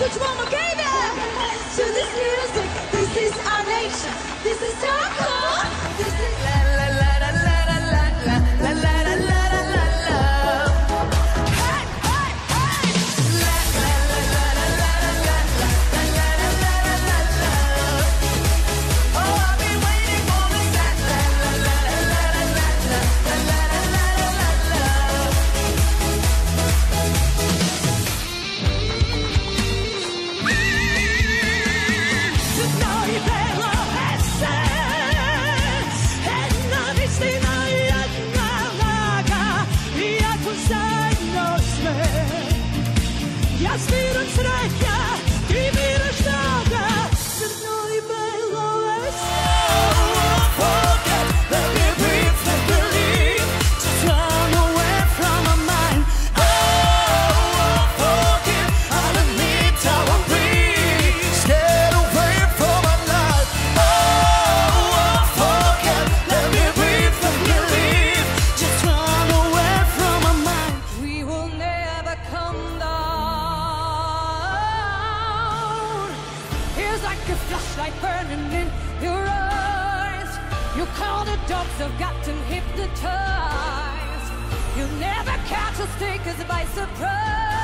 Which one again? your flashlight burning in your eyes. You call the dogs, I've gotten hypnotized. You'll never catch us takers by surprise.